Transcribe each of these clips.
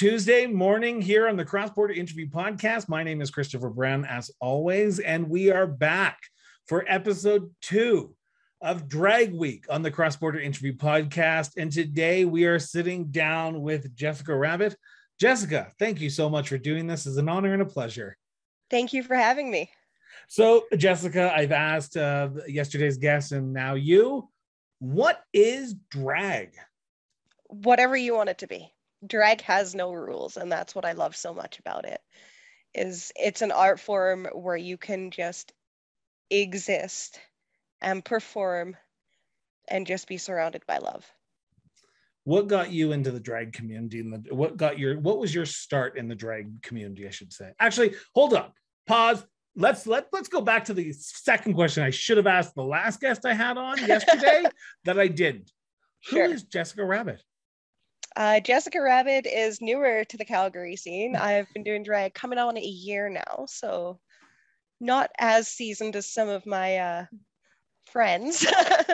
Tuesday morning here on the Cross Border Interview Podcast. My name is Christopher Brown, as always, and we are back for episode two of Drag Week on the Cross Border Interview Podcast. And today we are sitting down with Jessika Rabid. Jessika, thank you so much for doing this. It's an honor and a pleasure. Thank you for having me. So, Jessika, I've asked uh, yesterday's guest and now you, what is drag? Whatever you want it to be drag has no rules and that's what i love so much about it is it's an art form where you can just exist and perform and just be surrounded by love. What got you into the drag community and the, what got your what was your start in the drag community i should say? Actually hold on pause let's let let's go back to the second question i should have asked the last guest i had on yesterday that i didn't. Sure. who is jessika rabid uh, Jessika Rabid is newer to the Calgary scene. I've been doing drag coming on a year now, so not as seasoned as some of my uh, friends.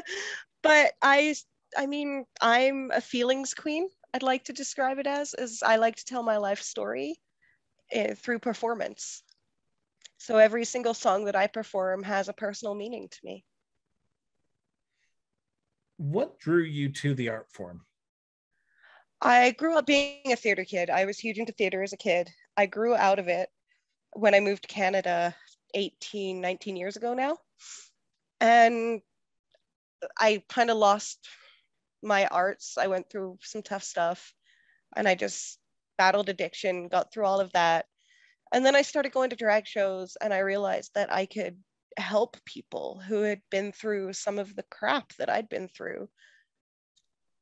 but I, I mean, I'm a feelings queen. I'd like to describe it as, as I like to tell my life story uh, through performance. So every single song that I perform has a personal meaning to me. What drew you to the art form? I grew up being a theater kid. I was huge into theater as a kid. I grew out of it when I moved to Canada 18, 19 years ago now. And I kind of lost my arts. I went through some tough stuff and I just battled addiction, got through all of that. And then I started going to drag shows and I realized that I could help people who had been through some of the crap that I'd been through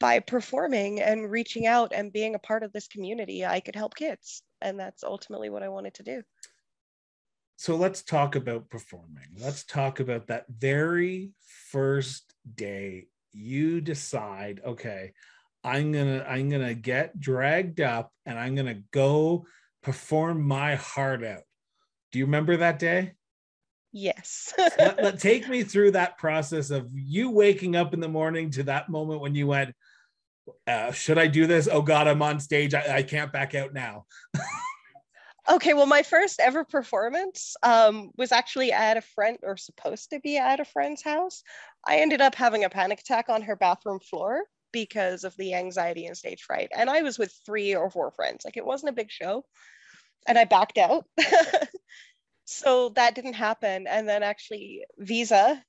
by performing and reaching out and being a part of this community, I could help kids. And that's ultimately what I wanted to do. So let's talk about performing. Let's talk about that very first day you decide, okay, I'm going to I'm going to get dragged up and I'm going to go perform my heart out. Do you remember that day? Yes. let, let, take me through that process of you waking up in the morning to that moment when you went, uh, should I do this? Oh God, I'm on stage. I, I can't back out now. okay, well, my first ever performance um, was actually at a friend, or supposed to be at a friend's house. I ended up having a panic attack on her bathroom floor because of the anxiety and stage fright. And I was with three or four friends. Like it wasn't a big show. And I backed out. so that didn't happen. And then actually, Visa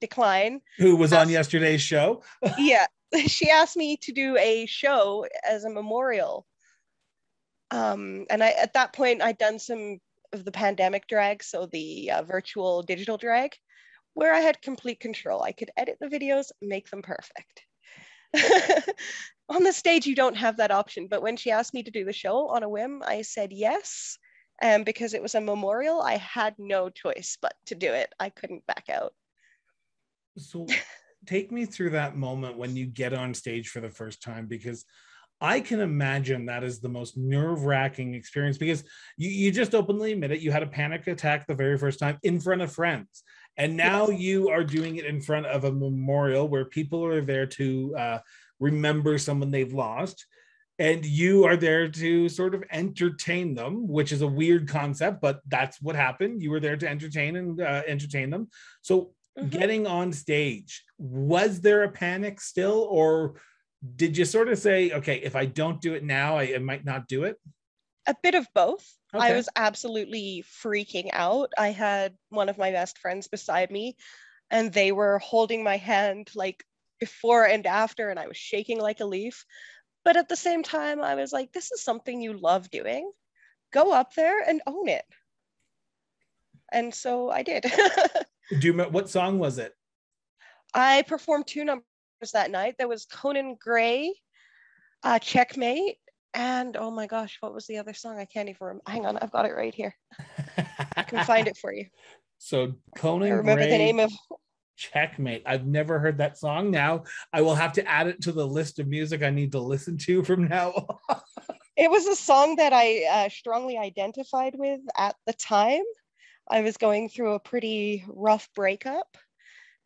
decline. Who was on yesterday's show? yeah. she asked me to do a show as a memorial. Um, and I, at that point, I'd done some of the pandemic drag, so the uh, virtual digital drag, where I had complete control. I could edit the videos, make them perfect. on the stage, you don't have that option. But when she asked me to do the show on a whim, I said yes. And because it was a memorial, I had no choice but to do it. I couldn't back out. So take me through that moment when you get on stage for the first time because I can imagine that is the most nerve wracking experience because you, you just openly admit it. You had a panic attack the very first time in front of friends. And now yes. you are doing it in front of a memorial where people are there to uh, remember someone they've lost. And you are there to sort of entertain them, which is a weird concept, but that's what happened. You were there to entertain and uh, entertain them. So, mm-hmm. getting on stage was there a panic still or did you sort of say okay if i don't do it now i, I might not do it a bit of both okay. i was absolutely freaking out i had one of my best friends beside me and they were holding my hand like before and after and i was shaking like a leaf but at the same time i was like this is something you love doing go up there and own it and so i did do you what song was it I performed two numbers that night. There was Conan Gray, uh, Checkmate, and oh my gosh, what was the other song? I can't even remember. Hang on, I've got it right here. I can find it for you. So Conan I remember Gray, the name of Checkmate. I've never heard that song. Now I will have to add it to the list of music I need to listen to from now on. it was a song that I uh, strongly identified with at the time. I was going through a pretty rough breakup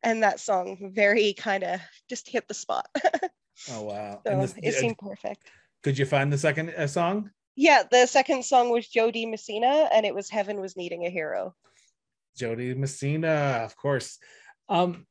and that song very kind of just hit the spot. oh wow! so this, it seemed perfect. Could you find the second uh, song? Yeah, the second song was Jo Dee Messina, and it was "Heaven Was Needing a Hero." Jo Dee Messina, of course. Um,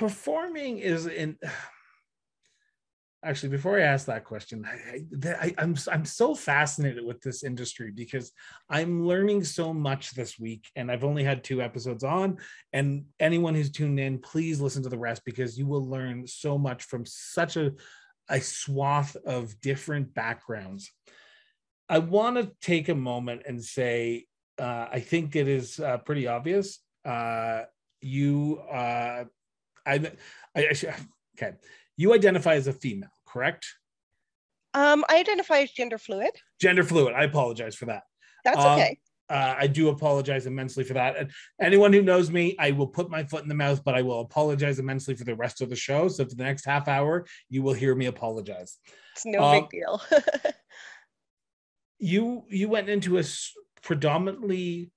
performing is in actually before i ask that question I, I, I'm, I'm so fascinated with this industry because i'm learning so much this week and i've only had two episodes on. And anyone who's tuned in please listen to the rest because you will learn so much from such a, a swath of different backgrounds. I want to take a moment and say uh, i think it is uh, pretty obvious uh, you uh, I, I, I okay. You identify as a female, correct? Um, I identify as gender fluid. Gender fluid. I apologize for that. That's um, okay. Uh, I do apologize immensely for that. And anyone who knows me, I will put my foot in the mouth, but I will apologize immensely for the rest of the show. So for the next half hour, you will hear me apologize. It's no um, big deal. you you went into a predominantly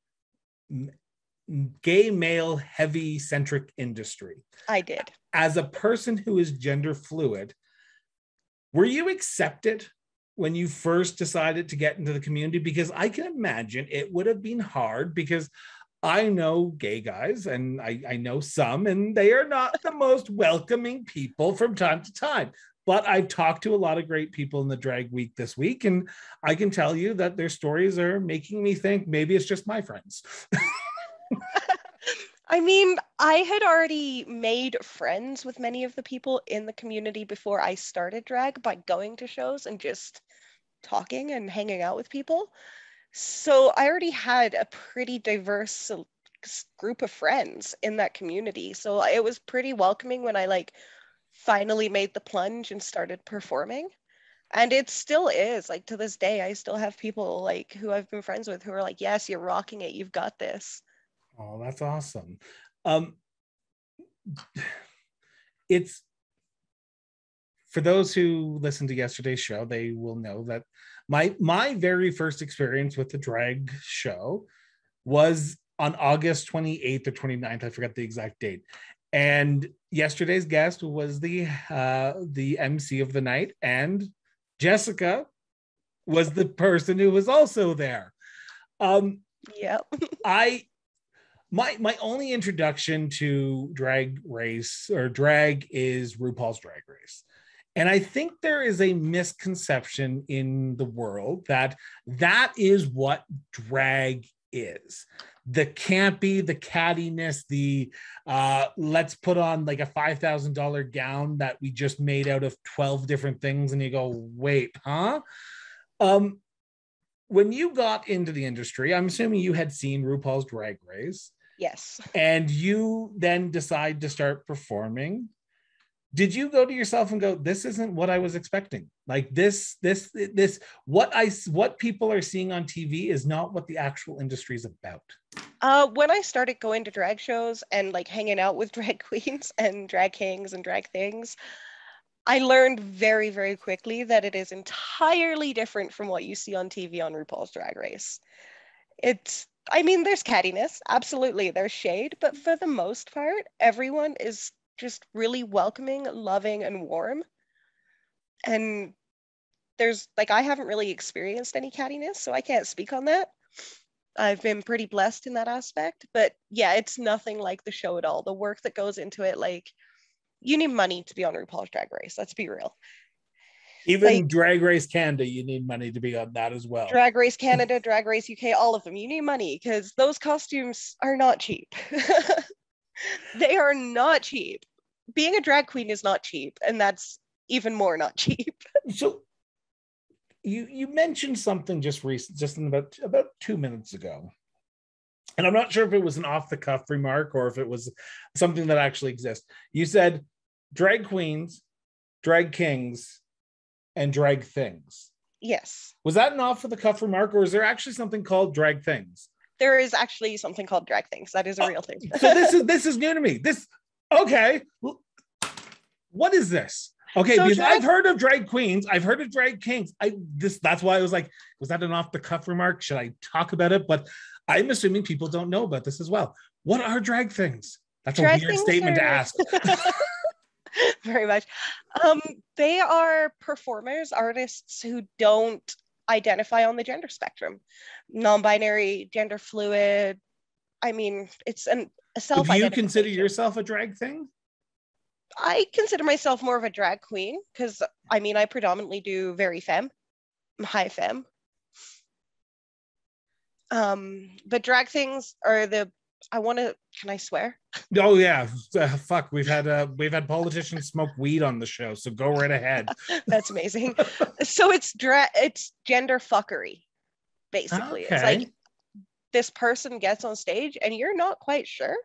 gay male heavy centric industry. I did. As a person who is gender fluid, were you accepted when you first decided to get into the community? Because I can imagine it would have been hard because I know gay guys and I, I know some, and they are not the most welcoming people from time to time. But I've talked to a lot of great people in the drag week this week, and I can tell you that their stories are making me think maybe it's just my friends. I mean, I had already made friends with many of the people in the community before I started drag by going to shows and just talking and hanging out with people. So I already had a pretty diverse uh, group of friends in that community. So it was pretty welcoming when I like finally made the plunge and started performing. And it still is like to this day, I still have people like who I've been friends with who are like, yes, you're rocking it. You've got this. Oh, that's awesome. Um, it's for those who listened to yesterday's show, they will know that my my very first experience with the drag show was on August 28th or 29th. I forgot the exact date. And yesterday's guest was the uh, the MC of the night, and Jessika was the person who was also there. Um, yep. I my my only introduction to drag race or drag is RuPaul's Drag Race. And I think there is a misconception in the world that that is what drag is. The campy, the cattiness, the uh, let's put on like a $5,000 gown that we just made out of 12 different things. And you go, wait, huh? Um, when you got into the industry, I'm assuming you had seen RuPaul's Drag Race. Yes. And you then decide to start performing. Did you go to yourself and go, this isn't what I was expecting? Like this, this, this, what I, what people are seeing on TV is not what the actual industry is about. Uh, when I started going to drag shows and like hanging out with drag queens and drag kings and drag things, I learned very, very quickly that it is entirely different from what you see on TV on RuPaul's Drag Race. It's I mean, there's cattiness, absolutely. There's shade, but for the most part, everyone is just really welcoming, loving, and warm. And there's like, I haven't really experienced any cattiness, so I can't speak on that. I've been pretty blessed in that aspect, but yeah, it's nothing like the show at all. The work that goes into it, like, you need money to be on RuPaul's Drag Race. Let's be real. Even like, Drag Race Canada, you need money to be on that as well. Drag Race Canada, Drag Race UK, all of them. You need money because those costumes are not cheap. they are not cheap. Being a drag queen is not cheap, and that's even more not cheap. so you you mentioned something just recent, just in about about two minutes ago. And I'm not sure if it was an off the cuff remark or if it was something that actually exists. You said drag queens, drag kings, and drag things. Yes. Was that an off the cuff remark, or is there actually something called drag things? There is actually something called drag things. That is a oh, real thing. so this is this is new to me. This okay. What is this? Okay, so because drag- I've heard of drag queens, I've heard of drag kings. I this that's why I was like, was that an off the cuff remark? Should I talk about it? But I'm assuming people don't know about this as well. What are drag things? That's drag a weird statement are... to ask. very much. Um, they are performers, artists who don't identify on the gender spectrum, non-binary, gender fluid. I mean, it's an, a self. Do you consider yourself a drag thing? I consider myself more of a drag queen because I mean I predominantly do very femme, high femme. Um, but drag things are the I want to. Can I swear? Oh yeah, uh, fuck. We've had uh, we've had politicians smoke weed on the show, so go right ahead. That's amazing. so it's dra- it's gender fuckery, basically. Okay. It's like this person gets on stage and you're not quite sure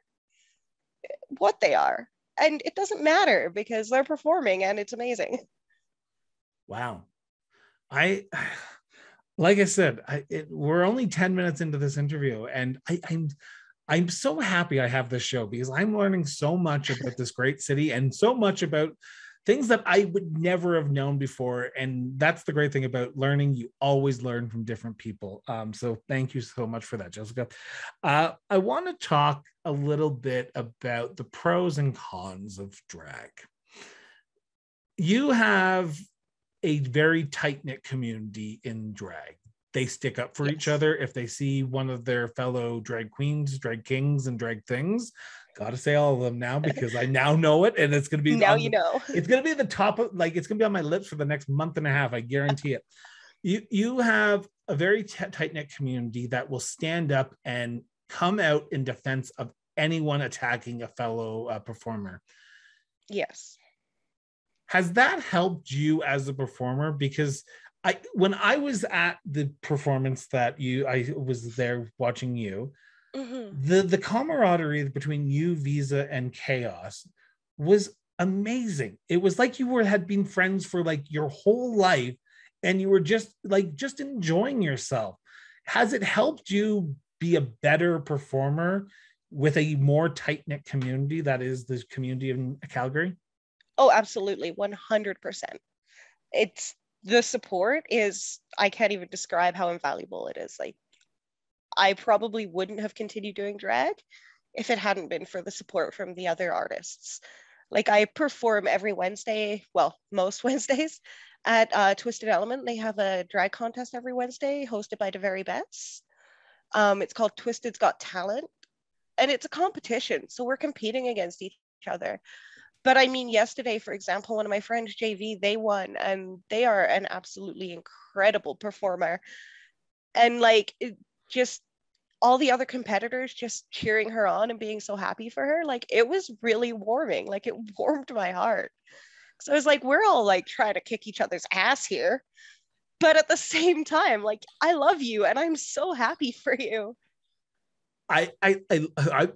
what they are, and it doesn't matter because they're performing and it's amazing. Wow, I like I said, I, it, we're only 10 minutes into this interview, and I, I'm I'm so happy I have this show because I'm learning so much about this great city and so much about things that I would never have known before. And that's the great thing about learning. You always learn from different people. Um, so thank you so much for that, Jessika. Uh, I want to talk a little bit about the pros and cons of drag. You have a very tight knit community in drag they stick up for yes. each other if they see one of their fellow drag queens, drag kings, and drag things. Got to say all of them now because I now know it, and it's going to be now you know it's going to be the top of like it's going to be on my lips for the next month and a half. I guarantee it. You you have a very t- tight knit community that will stand up and come out in defense of anyone attacking a fellow uh, performer. Yes. Has that helped you as a performer? Because I when I was at the performance that you I was there watching you, mm-hmm. the the camaraderie between you, Visa, and Chaos was amazing. It was like you were had been friends for like your whole life, and you were just like just enjoying yourself. Has it helped you be a better performer with a more tight knit community that is the community in Calgary? Oh, absolutely, one hundred percent. It's the support is I can't even describe how invaluable it is. Like I probably wouldn't have continued doing drag if it hadn't been for the support from the other artists. Like I perform every Wednesday, well, most Wednesdays at uh, Twisted Element. They have a drag contest every Wednesday hosted by the very best. Um, it's called Twisted's Got Talent, and it's a competition. So we're competing against each other but I mean, yesterday, for example, one of my friends, JV, they won and they are an absolutely incredible performer. And like, just all the other competitors just cheering her on and being so happy for her, like, it was really warming. Like, it warmed my heart. So I was like, we're all like trying to kick each other's ass here. But at the same time, like, I love you and I'm so happy for you. I, I, I, I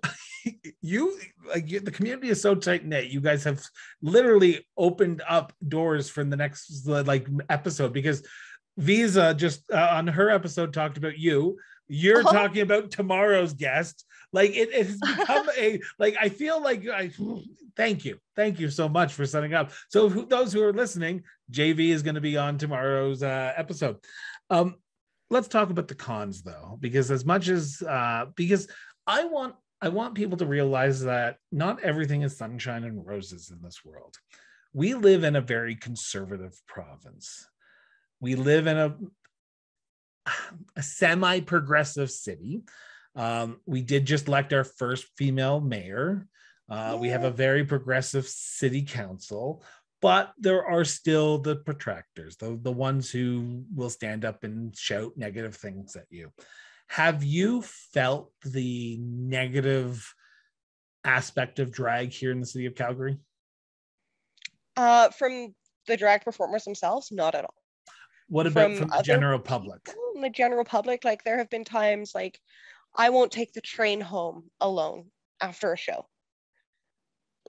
you, like, you, the community is so tight knit. You guys have literally opened up doors for the next like episode because Visa just uh, on her episode talked about you. You're oh. talking about tomorrow's guest. Like it, it has become a like. I feel like I thank you, thank you so much for setting up. So who, those who are listening, JV is going to be on tomorrow's uh, episode. Um, let's talk about the cons though because as much as uh because i want i want people to realize that not everything is sunshine and roses in this world. We live in a very conservative province. We live in a a semi-progressive city. Um, we did just elect our first female mayor. Uh, we have a very progressive city council but there are still the protractors, the, the ones who will stand up and shout negative things at you. Have you felt the negative aspect of drag here in the city of Calgary? Uh, from the drag performers themselves, not at all. What about from, from the general public? The general public, like there have been times like I won't take the train home alone after a show.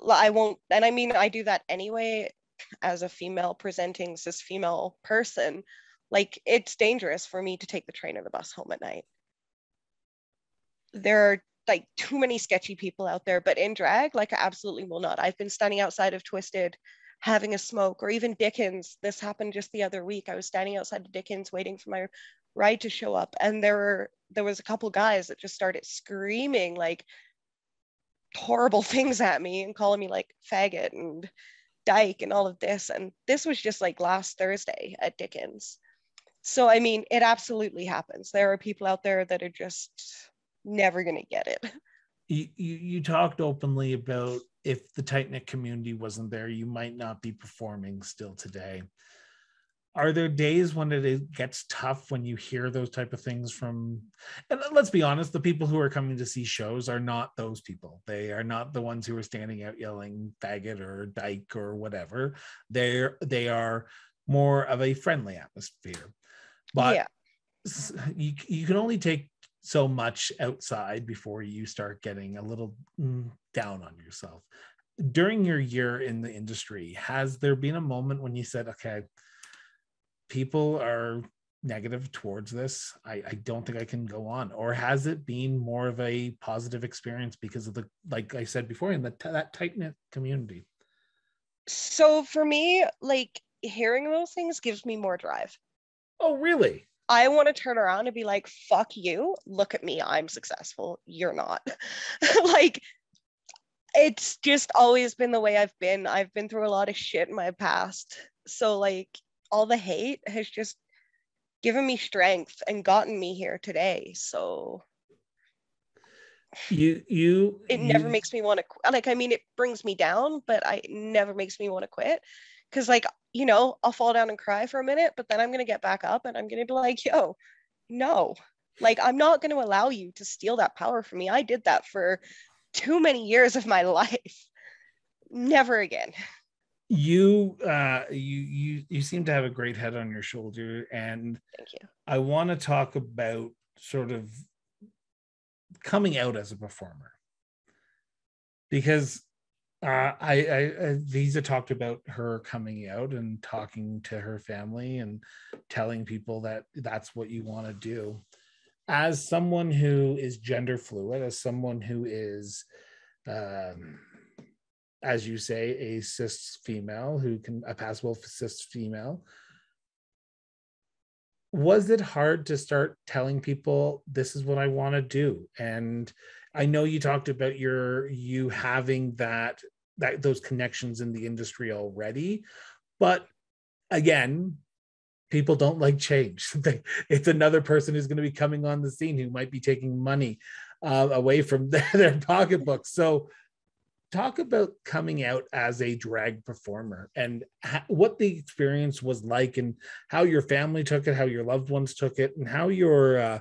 I won't, and I mean, I do that anyway as a female presenting cis female person, like it's dangerous for me to take the train or the bus home at night. There are like too many sketchy people out there, but in drag, like I absolutely will not. I've been standing outside of Twisted having a smoke or even Dickens. This happened just the other week. I was standing outside of Dickens waiting for my ride to show up and there were there was a couple guys that just started screaming like horrible things at me and calling me like faggot and dyke and all of this and this was just like last thursday at dickens. So i mean it absolutely happens. There are people out there that are just never going to get it. You, you you talked openly about if the tight knit community wasn't there you might not be performing still today are there days when it gets tough when you hear those type of things from and let's be honest the people who are coming to see shows are not those people. They are not the ones who are standing out yelling faggot or dyke or whatever. They're they are more of a friendly atmosphere. But yeah. you, you can only take so much outside before you start getting a little mm, down on yourself. During your year in the industry has there been a moment when you said okay people are negative towards this I, I don't think i can go on. Or has it been more of a positive experience because of the like i said before in the that tight-knit community? So for me like hearing those things gives me more drive. Oh really? I want to turn around and be like fuck you. Look at me. I'm successful. You're not. Like it's just always been the way i've been. I've been through a lot of shit in my past. So like all the hate has just given me strength and gotten me here today. So you you it you, never makes me want to like I mean it brings me down, but I never makes me want to quit. Cause like, you know, I'll fall down and cry for a minute, but then I'm gonna get back up and I'm gonna be like, yo, no. Like I'm not gonna allow you to steal that power from me. I did that for too many years of my life. Never again you uh you you you seem to have a great head on your shoulder and thank you i want to talk about sort of coming out as a performer because uh, I, I, I Visa talked about her coming out and talking to her family and telling people that that's what you want to do. As someone who is gender fluid, as someone who is um, as you say, a cis female who can a passable cis female. Was it hard to start telling people this is what I want to do? And I know you talked about your you having that that those connections in the industry already, but again, people don't like change. it's another person who's going to be coming on the scene who might be taking money uh, away from their, their pocketbook. So talk about coming out as a drag performer and ha- what the experience was like and how your family took it how your loved ones took it and how your uh,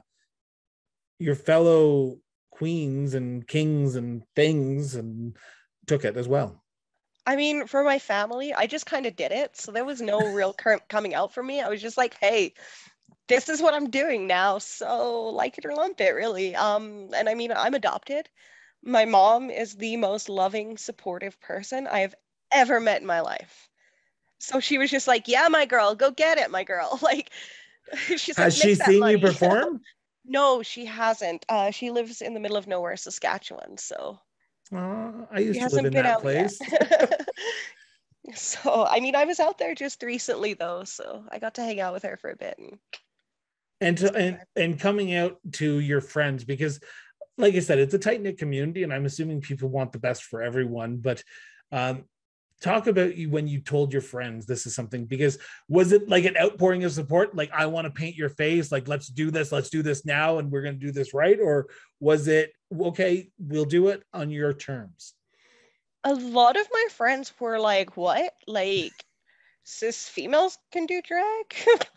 your fellow queens and kings and things and took it as well. I mean for my family i just kind of did it. So there was no real current coming out for me. I was just like hey this is what i'm doing now. So like it or lump it really. Um and i mean i'm adopted my mom is the most loving, supportive person I have ever met in my life. So she was just like, "Yeah, my girl, go get it, my girl." Like, she's has like, she seen money. you perform? no, she hasn't. Uh, she lives in the middle of nowhere, Saskatchewan. So, uh, I used to live in that place. so, I mean, I was out there just recently though, so I got to hang out with her for a bit. And and to, and and coming out to your friends because like I said, it's a tight knit community, and I'm assuming people want the best for everyone. But um, talk about you when you told your friends this is something because was it like an outpouring of support? Like i want to paint your face like let's do this let's do this now and we're going to do this right or was it okay we'll do it on your terms a lot of my friends were like what? Like cis females can do drag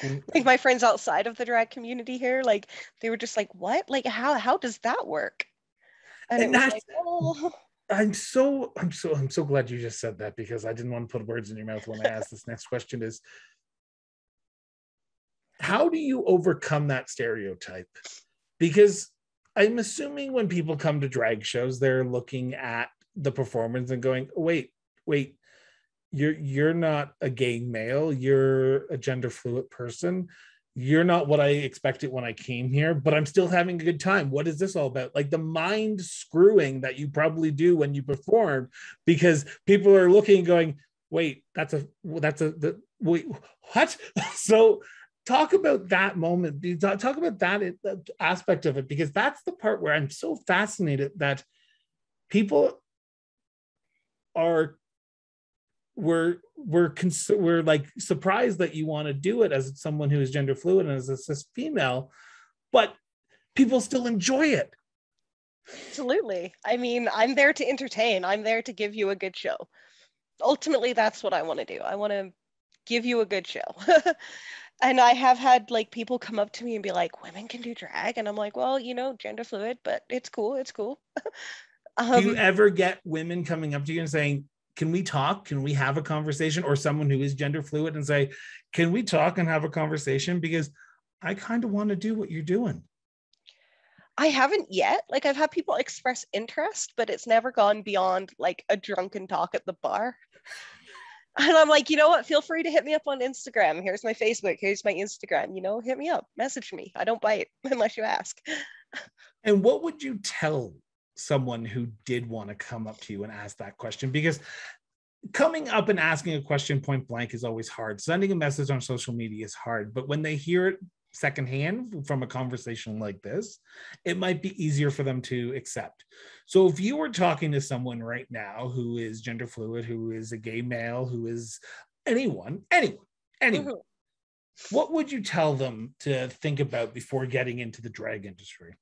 Mm. like my friends outside of the drag community here, like they were just like, "What? Like how how does that work?" And, and that's like, oh. I'm so I'm so I'm so glad you just said that because I didn't want to put words in your mouth when I asked this next question is how do you overcome that stereotype? Because I'm assuming when people come to drag shows, they're looking at the performance and going, wait, wait, you're you're not a gay male you're a gender fluid person. You're not what i expected when i came here but i'm still having a good time. What is this all about? Like the mind screwing that you probably do when you perform because people are looking going wait that's a that's a the, wait what? So talk about that moment talk about that aspect of it because that's the part where i'm so fascinated that people are we're we're cons- we're like surprised that you want to do it as someone who is gender fluid and as a cis female, but people still enjoy it. Absolutely. I mean, I'm there to entertain. I'm there to give you a good show. Ultimately, that's what I want to do. I want to give you a good show. and I have had like people come up to me and be like, "Women can do drag," and I'm like, "Well, you know, gender fluid, but it's cool. It's cool." um, do you ever get women coming up to you and saying, "Can we talk? Can we have a conversation?" Or someone who is gender fluid and say, "Can we talk and have a conversation?" Because I kind of want to do what you're doing. I haven't yet. Like I've had people express interest, but it's never gone beyond like a drunken talk at the bar. And I'm like, you know what? Feel free to hit me up on Instagram. Here's my Facebook. Here's my Instagram. You know, hit me up, message me. I don't bite unless you ask. And what would you tell someone who did want to come up to you and ask that question? Because coming up and asking a question point blank is always hard. Sending a message on social media is hard, but when they hear it secondhand from a conversation like this, it might be easier for them to accept. So if you were talking to someone right now who is gender fluid, who is a gay male, who is anyone, anyone, anyone, mm-hmm. what would you tell them to think about before getting into the drag industry?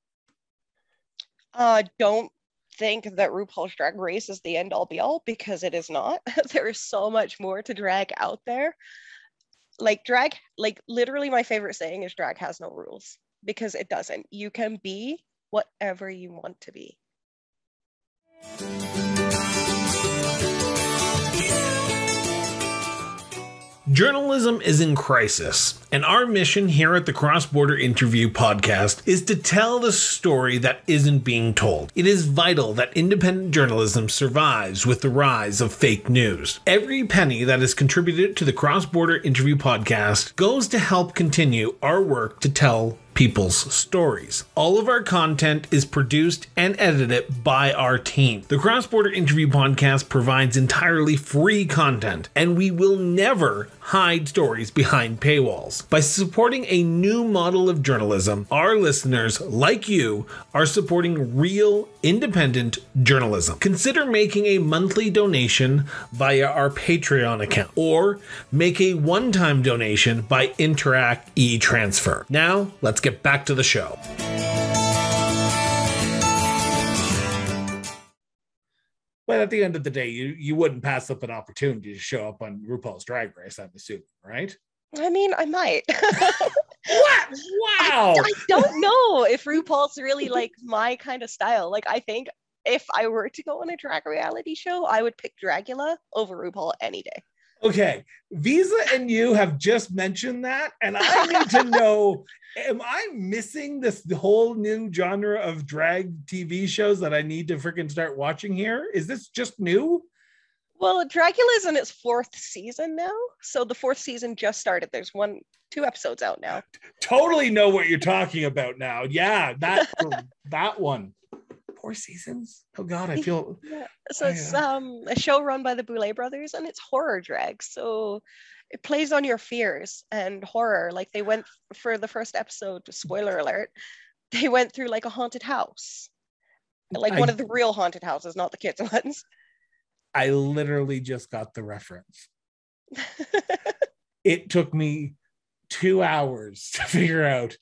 Uh, don't think that RuPaul's Drag Race is the end all be all because it is not. there is so much more to drag out there. Like drag like literally my favorite saying is drag has no rules because it doesn't. You can be whatever you want to be Journalism is in crisis, and our mission here at the Cross Border Interview podcast is to tell the story that isn't being told. It is vital that independent journalism survives with the rise of fake news. Every penny that is contributed to the Cross Border Interview podcast goes to help continue our work to tell people's stories. All of our content is produced and edited by our team. The Cross Border Interview Podcast provides entirely free content, and we will never hide stories behind paywalls. By supporting a new model of journalism, our listeners, like you, are supporting real, independent journalism. Consider making a monthly donation via our Patreon account or make a one time donation by Interac e transfer. Now, let's get back to the show. But at the end of the day, you you wouldn't pass up an opportunity to show up on RuPaul's Drag Race, I'm assuming, right? I mean, I might. what? Wow. I, I don't know if RuPaul's really like my kind of style. Like, I think if I were to go on a drag reality show, I would pick Dragula over RuPaul any day. Okay, Visa and you have just mentioned that, and I need to know: Am I missing this whole new genre of drag TV shows that I need to freaking start watching here? Is this just new? Well, Dragula's in its fourth season now, so the fourth season just started. There's one, two episodes out now. Totally know what you're talking about now. Yeah, that that one four seasons. Oh God, I feel. yeah. So I, it's uh... um, a show run by the Boulet brothers, and it's horror drag. So it plays on your fears and horror. Like they went for the first episode. Spoiler alert! They went through like a haunted house, like I, one of the real haunted houses, not the kids' ones. I literally just got the reference. it took me two hours to figure out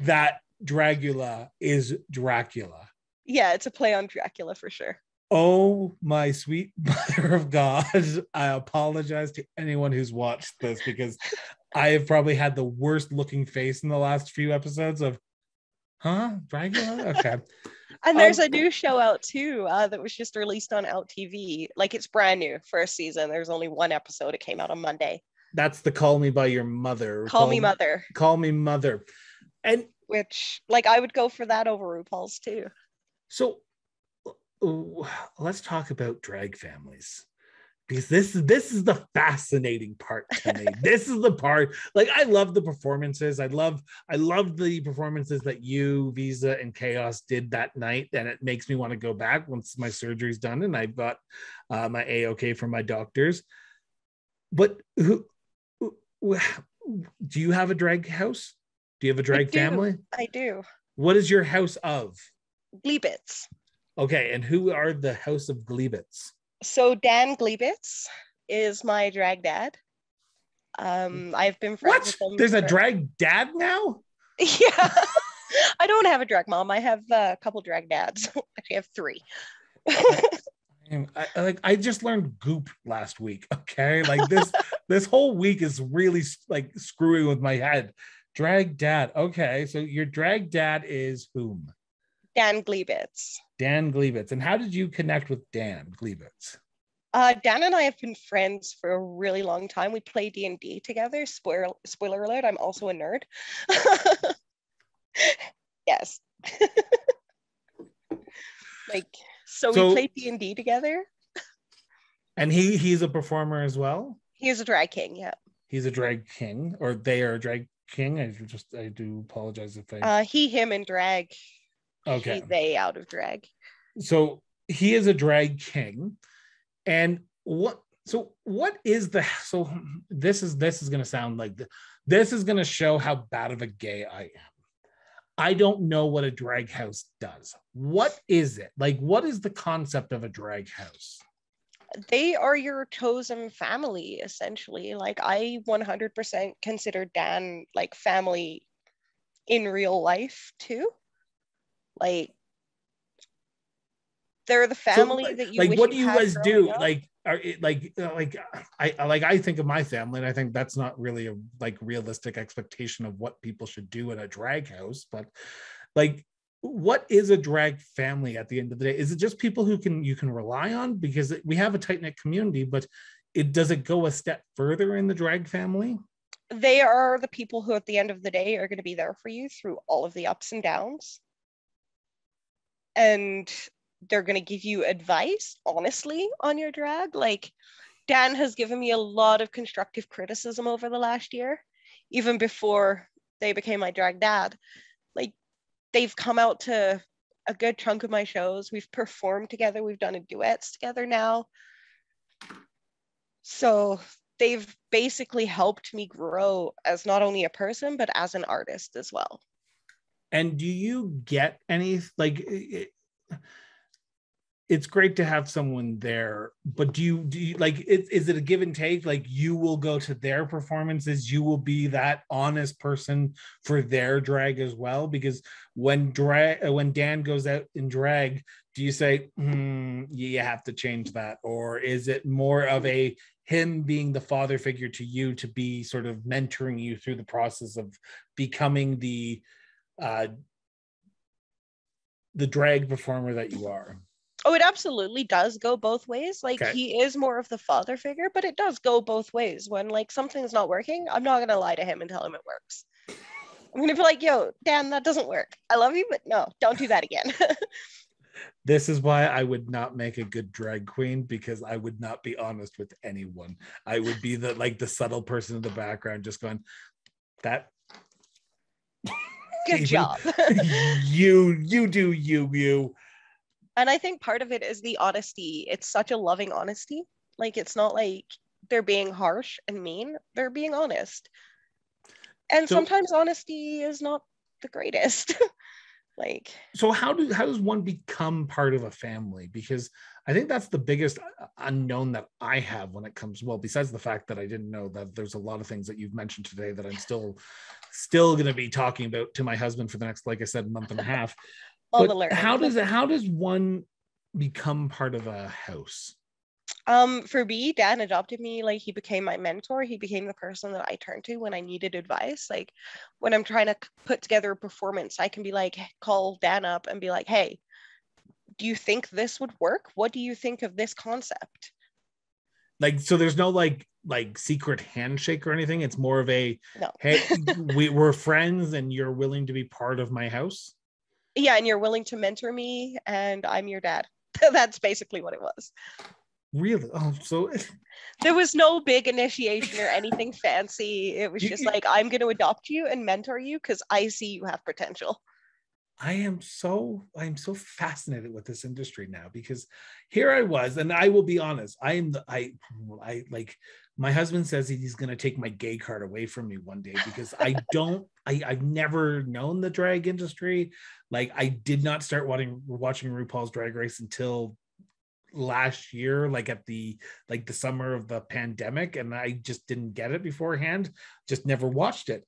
that Dragula is Dracula yeah, it's a play on Dracula for sure. Oh my sweet mother of God. I apologize to anyone who's watched this because I have probably had the worst looking face in the last few episodes of huh? Dracula? Okay. and there's um, a new show out too uh, that was just released on Out TV. Like it's brand new first season. There's only one episode. It came out on Monday. That's the Call Me by Your Mother. Call, call Me Mother. Call Me Mother. And which like I would go for that over RuPaul's too. So let's talk about drag families because this is this is the fascinating part to me. this is the part like I love the performances. I love I love the performances that you, Visa, and Chaos did that night, and it makes me want to go back once my surgery's done and I've got uh, my a okay from my doctors. But who, who, do you have a drag house? Do you have a drag I family? I do. What is your house of? Gleebits. Okay, and who are the House of Gleebits? So Dan Gleebits is my drag dad. Um, I've been friends What? There's a drag dad now? Yeah. I don't have a drag mom. I have a couple drag dads. Actually, I have three. I, I- like I just learned goop last week. Okay, like this this whole week is really like screwing with my head. Drag dad. Okay, so your drag dad is whom? Dan Glebitz. Dan Glebitz. And how did you connect with Dan Glebitz? Uh, Dan and I have been friends for a really long time. We play D and D together. Spoiler spoiler alert! I'm also a nerd. yes. like so, So- we play D and D together. And he he's a performer as well. He is a drag king. Yeah. He's a drag king, or they are a drag king. I just I do apologize if I Uh, he, him, and drag. Okay. He, they out of drag. so he is a drag king. And what so what is the so this is this is going to sound like the, this is going to show how bad of a gay i am. I don't know what a drag house does. What is it? Like what is the concept of a drag house? They are your chosen family essentially. Like i 100% consider dan like family in real life too like they're the family like, that you like wish what do you guys do? up. like are it like uh, like I I- like I think of my family and I think that's not really a like realistic expectation of what people should do in a drag house but like what is a drag family at the end of the day? Is it just people who can you can rely on? Because we have a tight knit community but it does it go a step further in the drag family? They are the people who at the end of the day are going to be there for you through all of the ups and downs and they're going to give you advice honestly on your drag. Like dan has given me a lot of constructive criticism over the last year even before they became my drag dad. Like they've come out to a good chunk of my shows. We've performed together. We've done a duets together now. So they've basically helped me grow as not only a person but as an artist as well and do you get any like it, it's great to have someone there but do you do you like it, is it a give and take? Like you will go to their performances you will be that honest person for their drag as well? Because when drag when dan goes out in drag do you say hmm, you have to change that? Or is it more of a him being the father figure to you to be sort of mentoring you through the process of becoming the uh the drag performer that you are. Oh it absolutely does go both ways. Like Okay. he is more of the father figure but it does go both ways. When like something's not working i'm not going to lie to him and tell him it works. I'm going to be like yo dan that doesn't work. I love you but no don't do that again. This is why i would not make a good drag queen because i would not be honest with anyone. I would be the like the subtle person in the background just going that good Even- job. you you do you you. And i think part of it is the honesty. It's such a loving honesty. Like it's not like they're being harsh and mean. They're being honest. And So- sometimes honesty is not the greatest. Like so how do how does one become part of a family? Because i think that's the biggest unknown that i have when it comes well besides the fact that i didn't know that there's a lot of things that you've mentioned today that i'm still still going to be talking about to my husband for the next like i said month and a half all But the how does it how does one become part of a house Um, for me, Dan adopted me. Like he became my mentor. He became the person that I turned to when I needed advice. Like when I'm trying to put together a performance, I can be like, call Dan up and be like, hey, do you think this would work? What do you think of this concept? like so there's no like like secret handshake or anything it's more of a No. hey we, we're friends and you're willing to be part of my house Yeah, and you're willing to mentor me, and I'm your dad. That's basically what it was. really oh so There was no big initiation or anything fancy. It was You- just like, I'm going to adopt you and mentor you because I see you have potential. I am so I'm so fascinated with this industry now because here I was, and I will be honest, I am the I I like my husband says he's gonna take my gay card away from me one day because I don't I, I've never known the drag industry. Like I did not start watching watching RuPaul's drag race until last year like at the like the summer of the pandemic and i just didn't get it beforehand just never watched it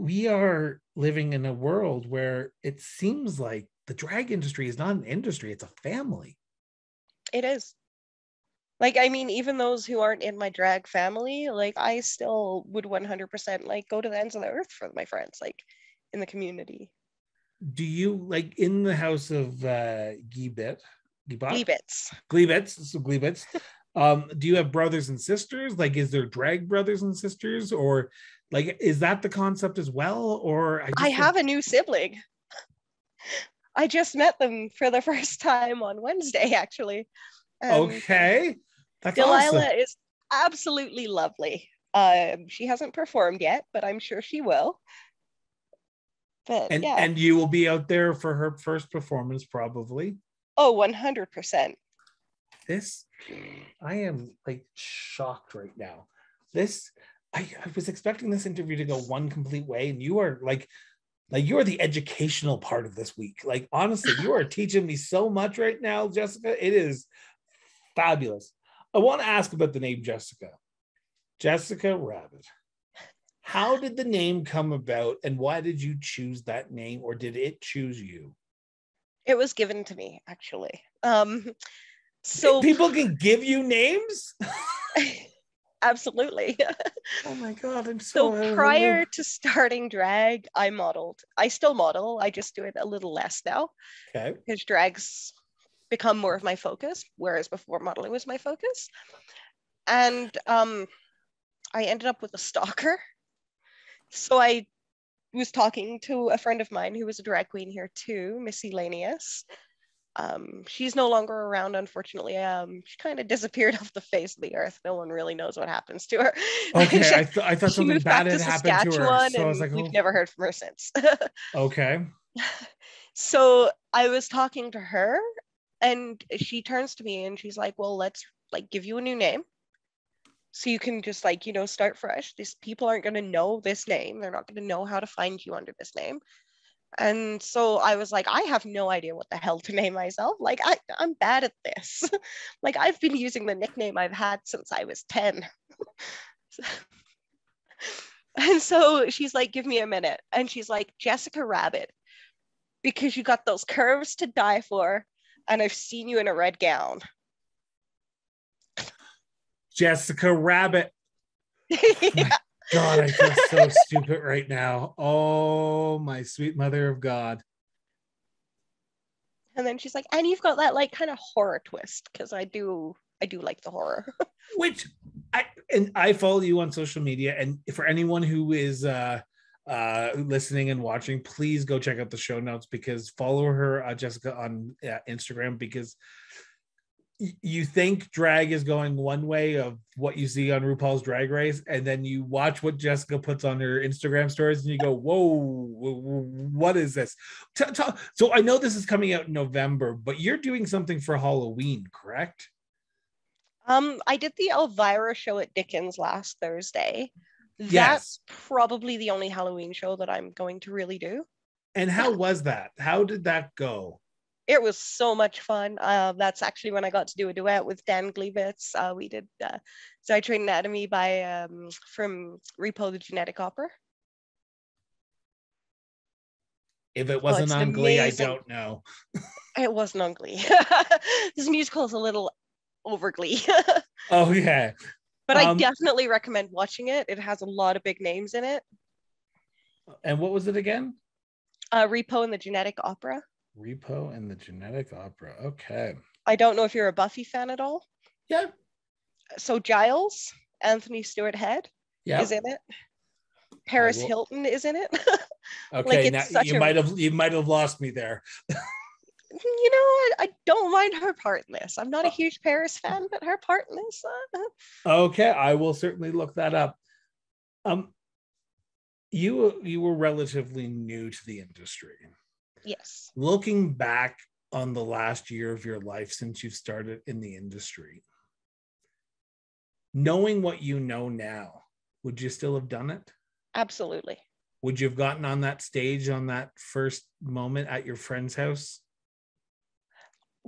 we are living in a world where it seems like the drag industry is not an industry it's a family It is. Like, I mean, even those who aren't in my drag family, like, I still would 100% like go to the ends of the earth for my friends, like in the community. do you like in the house of uh Gibet. Gleebits, so. Um, do you have brothers and sisters? Like, is there drag brothers and sisters, or like is that the concept as well? Or just I have a new sibling. I just met them for the first time on Wednesday, actually. And okay, that's Delilah awesome. is absolutely lovely. Um, she hasn't performed yet, but I'm sure she will. But And yeah, and you will be out there for her first performance, probably. oh, 100%. This, I am like shocked right now. This, I, I was expecting this interview to go one complete way, and you are like, like you are the educational part of this week. Like honestly, you are teaching me so much right now, Jessika. It is fabulous. I want to ask about the name Jessika. Jessika Rabid. How did the name come about, and why did you choose that name, or did it choose you? It was given to me, actually. Um, so people can give you names. absolutely. Oh my god, I'm so, So prior to starting drag, I modeled. I still model. I just do it a little less now okay. because drag's become more of my focus, whereas before modeling was my focus. And um, I ended up with a stalker. So I was talking to a friend of mine who was a drag queen here too, Missy Lanius. Um, she's no longer around, unfortunately. Um, she kind of disappeared off the face of the earth. No one really knows what happens to her. Okay, She- I, th- I thought something bad had happened to her. Saskatchewan, So I was and like, we've oh, never heard from her since. okay. so I was talking to her, and she turns to me and she's like, "Well, let's like give you a new name, so you can just like you know start fresh. These people aren't going to know this name. They're not going to know how to find you under this name." And so I was like, I have no idea what the hell to name myself. Like I, I'm bad at this. like I've been using the nickname I've had since I was 10. and so she's like, give me a minute. And she's like, Jessika Rabid, because you got those curves to die for. And I've seen you in a red gown. Jessica Rabbit. yeah. God, I feel so stupid right now. Oh, my sweet mother of God. And then she's like, and you've got that like kind of horror twist because I do, I do like the horror. Which I and I follow you on social media. And for anyone who is uh uh listening and watching, please go check out the show notes because follow her, uh, Jessika, on uh, Instagram because you think drag is going one way of what you see on RuPaul's Drag Race, and then you watch what Jessika puts on her Instagram stories, and you go, "Whoa, wh- wh- what is this?" So I know this is coming out in November, but you're doing something for Halloween, correct? Um, I did the Elvira show at Dickens last Thursday. Yes. That's probably the only Halloween show that I'm going to really do. And how was that? How did that go? It was so much fun. Uh, that's actually when I got to do a duet with Dan Glebitz. Uh, we did uh, Zydrate Anatomy by um, from Repo the Genetic Opera. If it wasn't it's on Glee, I don't know. It wasn't on Glee. this musical is a little over Glee, Oh yeah. but I Um, definitely recommend watching it. It has a lot of big names in it. And what was it again? Uh, Repo and the Genetic Opera. Repo and the Genetic Opera. Okay. I don't know if you're a Buffy fan at all. Yeah. So Giles, Anthony Stewart Head Yeah. is in it. Paris will- Hilton is in it. Okay. it's now you a- might have you might have lost me there. you know what? I don't mind her part in this. I'm not a huge Paris fan, but her part in this. Uh, Okay, I will certainly look that up. Um, you you were relatively new to the industry. Yes. Looking back on the last year of your life since you started in the industry, knowing what you know now, would you still have done it? Absolutely. Would you have gotten on that stage on that first moment at your friend's house?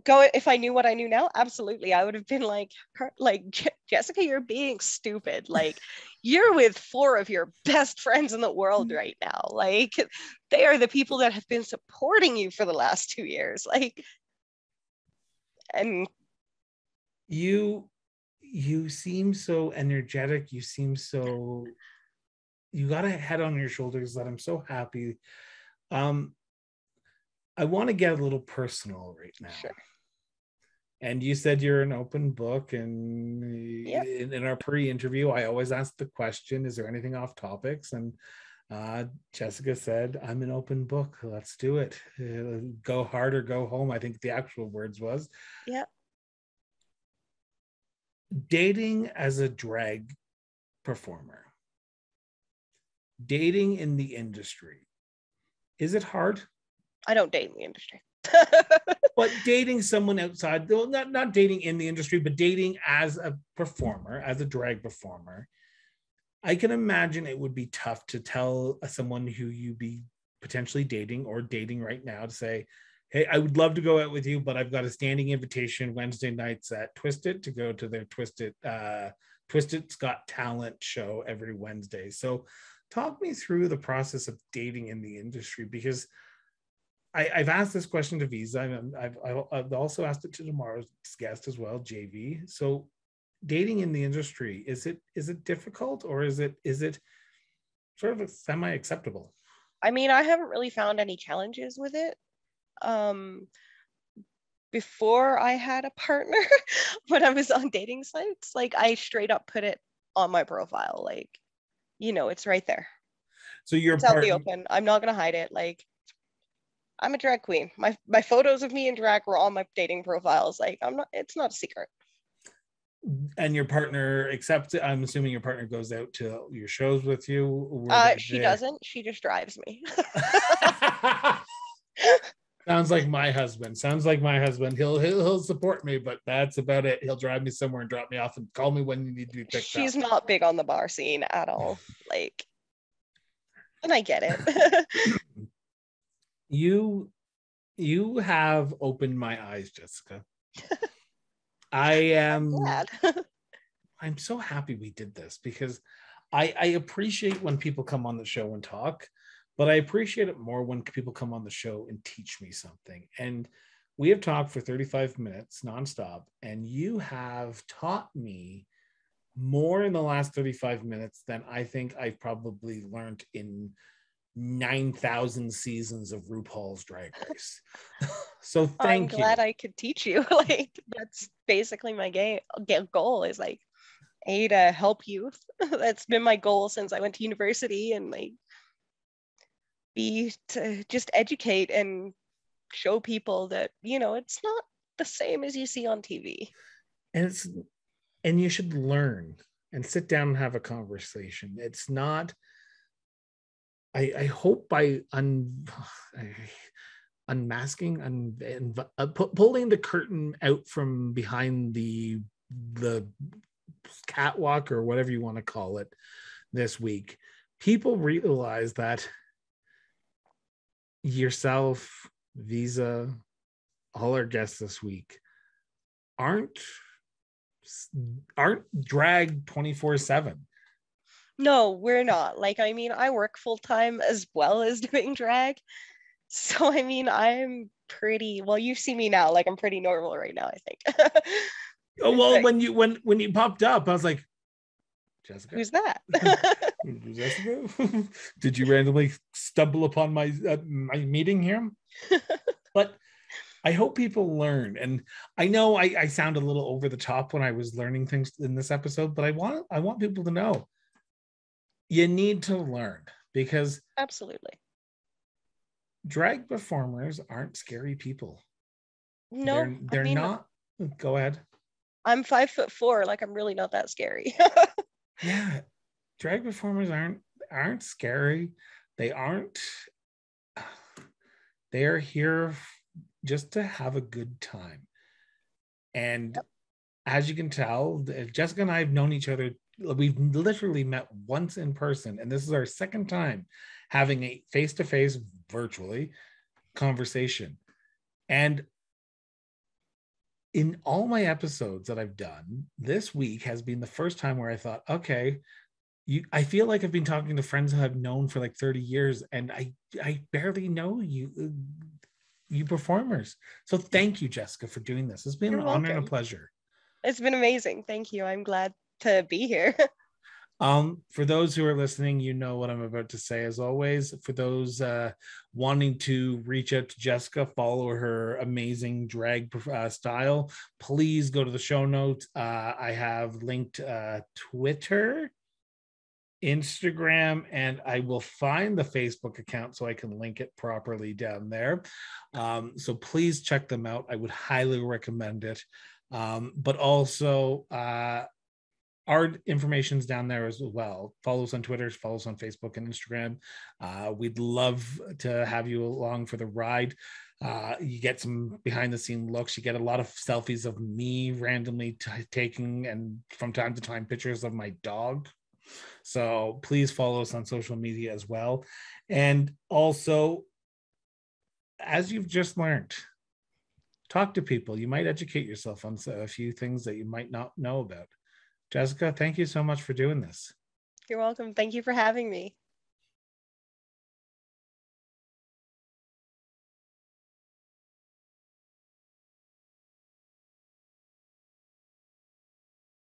Go if I knew what I knew now, absolutely. I would have been like like Jessika, you're being stupid. Like you're with four of your best friends in the world mm. right now. Like they are the people that have been supporting you for the last two years. Like and you you seem so energetic. You seem so you got a head on your shoulders that I'm so happy. Um I want to get a little personal right now. Sure. And you said you're an open book, and yep. in, in, our pre-interview, I always ask the question: Is there anything off topics? And uh, Jessika said, "I'm an open book. Let's do it. Uh, go hard or go home." I think the actual words was. Yeah. Dating as a drag performer. Dating in the industry. Is it hard? I don't date in the industry. but dating someone outside, well, not not dating in the industry, but dating as a performer, as a drag performer, I can imagine it would be tough to tell someone who you be potentially dating or dating right now to say, "Hey, I would love to go out with you, but I've got a standing invitation Wednesday nights at Twisted to go to their Twisted uh, Twisted's Got Talent show every Wednesday." So, talk me through the process of dating in the industry because I, have asked this question to Visa. I've, I've, I've also asked it to tomorrow's guest as well, JV. So, dating in the industry is it is it difficult or is it is it sort of semi acceptable? I mean, I haven't really found any challenges with it. Um, before I had a partner, when I was on dating sites, like I straight up put it on my profile, like, you know, it's right there. So you're it's part- out the open. I'm not gonna hide it. Like I'm a drag queen. My my photos of me in drag were on my dating profiles. Like I'm not. It's not a secret. And your partner accepts it. I'm assuming your partner goes out to your shows with you. Uh, she there? doesn't. She just drives me. Sounds like my husband. Sounds like my husband. He'll, he'll he'll support me, but that's about it. He'll drive me somewhere and drop me off and call me when you need to be picked She's up. She's not big on the bar scene at all. Like, and I get it. you you have opened my eyes, Jessika. I am I'm so happy we did this because I, I appreciate when people come on the show and talk, but I appreciate it more when people come on the show and teach me something. And we have talked for 35 minutes nonstop, and you have taught me more in the last 35 minutes than I think I've probably learned in 9,000 seasons of RuPaul's Drag Race. so oh, thank you. I'm glad I could teach you. like that's basically my game goal is like a to help youth. that's been my goal since I went to university and like b to just educate and show people that you know it's not the same as you see on TV. And it's and you should learn and sit down and have a conversation. It's not I, I hope by un, unmasking and uh, pulling the curtain out from behind the the catwalk or whatever you want to call it this week, people realize that yourself, Visa, all our guests this week aren't aren't dragged 24 7 no, we're not. Like, I mean, I work full time as well as doing drag. So, I mean, I'm pretty well, you see me now, like, I'm pretty normal right now, I think. oh, well, when you when when you popped up, I was like, Jessika. Who's that? Jessika? Did you randomly stumble upon my uh, my meeting here? but I hope people learn. And I know I, I sound a little over the top when I was learning things in this episode, but I want I want people to know you need to learn because absolutely. drag performers aren't scary people. No they're, they're I mean, not go ahead. I'm five foot four like i'm really not that scary. Yeah drag performers aren't aren't scary. They aren't they are here just to have a good time. And yep. as you can tell jessika and i have known each other we've literally met once in person and this is our second time having a face-to-face virtually conversation and in all my episodes that I've done, this week has been the first time where I thought, okay, you I feel like I've been talking to friends who I've known for like 30 years and I I barely know you uh, you performers. So thank you, Jessika, for doing this. It's been You're an welcome. honor and a pleasure. It's been amazing. Thank you. I'm glad to be here. Um, for those who are listening, you know what I'm about to say as always. For those uh, wanting to reach out to Jessika, follow her amazing drag uh, style, please go to the show notes. Uh, I have linked uh, Twitter, Instagram, and I will find the Facebook account so I can link it properly down there. Um, so please check them out. I would highly recommend it. Um, but also, uh, our information's down there as well. Follow us on Twitter, follow us on Facebook and Instagram. Uh, we'd love to have you along for the ride. Uh, you get some behind the scene looks. You get a lot of selfies of me randomly t- taking and from time to time pictures of my dog. So please follow us on social media as well. And also, as you've just learned, talk to people. You might educate yourself on a few things that you might not know about. Jessika, thank you so much for doing this. You're welcome. Thank you for having me.